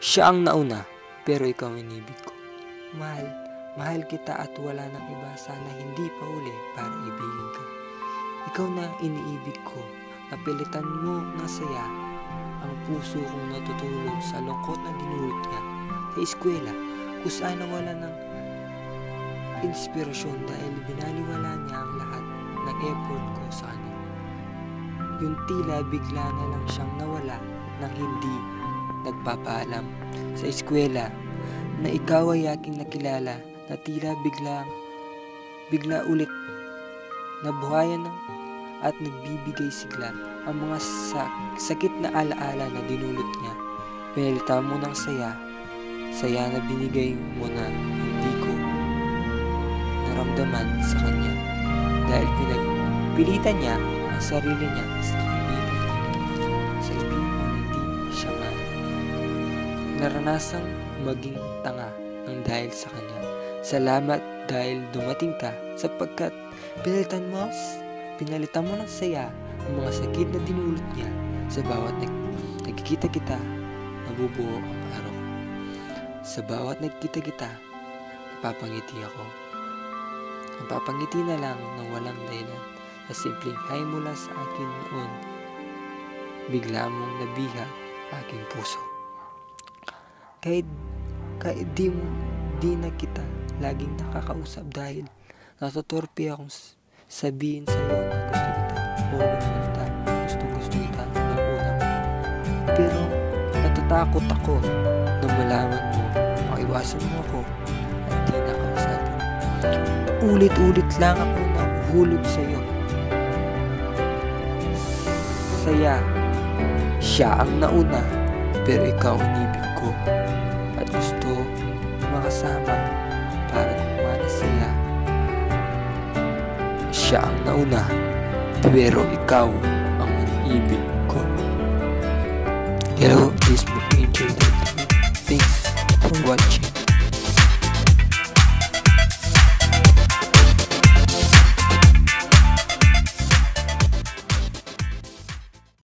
Siya ang nauna, pero ikaw ang inibig ko. Mahal, mahal kita at wala nang iba. Sana hindi pa uli para ibigin ka. Ikaw na iniibig ko. Napilitan mo ng saya ang puso kong natutulog sa lungkot na dinulot niya sa eskwela kung saan nawala ng inspirasyon dahil binaliwala niya ang lahat ng effort ko sa kanya. Yung tila bigla na lang siyang nawala nang hindi nagpapaalam sa eskwela na ikaw ay aking nakilala na tila biglang bigla ulit nabuhayan ng at nagbibigay sigla ang mga sak sakit na alaala na dinulot niya. Pinalita mo ng saya, saya na binigay mo na hindi ko naramdaman sa kanya dahil pinagpilitan niya ang sarili niya sa naranasang maging tanga ng dahil sa kanya. Salamat dahil dumating ka sapagkat pinalitan mo pinalitan mo ng saya ang mga sakit na dinulot niya sa bawat nag nagkikita kita nabubuo ang araw. Sa bawat nagkita kita napapangiti ako. Napapangiti na lang ng walang dahilan sa simpleng hi mula sa akin noon. Bigla mong nabiha aking puso. Kahit, kahit di di na kita laging nakakausap dahil natutorpe akong sabihin sa'yo na gusto kita o gusto kita, gusto gusto kita mo. Pero natatakot ako na malaman mo, maiwasan mo ako at di na kausapin. Ulit-ulit lang ako nahuhulog sa'yo. Saya, siya ang nauna, pero ikaw ang inibig ko at gusto makasama para kumana saya. Siya ang nauna, pero ikaw ang iniibig ko. Hello,